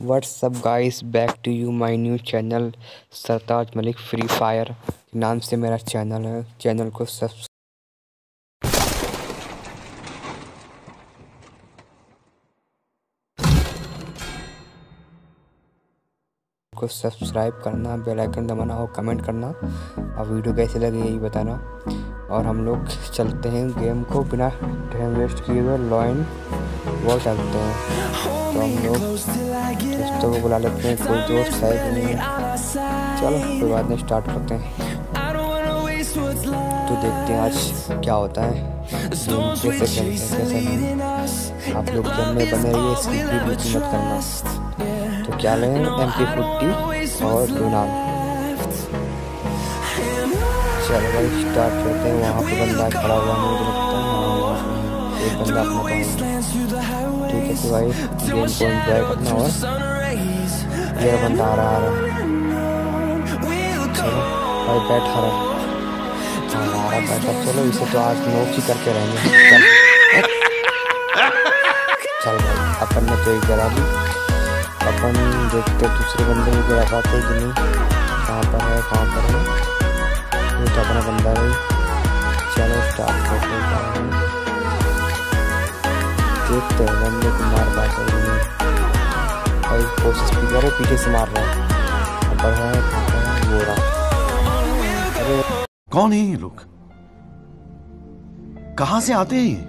What's up guys back to you my new channel Sartaj Malik Free Fire नाम से मेरा channel है। Channel को सब्स को सब्सक्राइब करना बेल आइकन दबाना और कमेंट करना। और वीडियो कैसे लगे यही बताना। और हम लोग चलते हैं गेम को बिना टाइम वेस्ट किए हुए लॉइन वो चलते हैं। तो हम लोग दोस्तों को बुला लेते हैं, कोई दोस्त है कि नहीं चलो, कोई बात नहीं स्टार्ट करते हैं। तो देखते हैं आज क्या होता है। कैसे कैसे नहीं आप लोग गेम में बने रहिए, इसकी भी मत करना। तो क्या लें एम पी फोर्टी और लूनाम चलो भाई स्टार्ट करते हैं, वहाँ पे बंदा खड़ा हुआ मुझे लगता है। एक बंदा अपना ठीक है तो भाई गेम को एंजॉय करना और ये बंदा आ रहा आ रहा चलो भाई बैठ रहा हाँ। आ रहा बैठा चलो इसे तो आज नोक ही करके रहेंगे। चल। चल भाई अपन ने तो एक गिरा दी। अपन देखते दूसरे बंदे को गिरा पाते कि नहीं। कहाँ पर है कहाँ पर है। ये तो अपना बंदा भाई चलो स्टार्ट करते हैं। देखते हैं बंदे को मार पाते कि नहीं भाई कोशिश भी करो पीछे से मार रहा है। पर है वो रहा। अरे कौन है ये लोग? कहाँ से आते हैं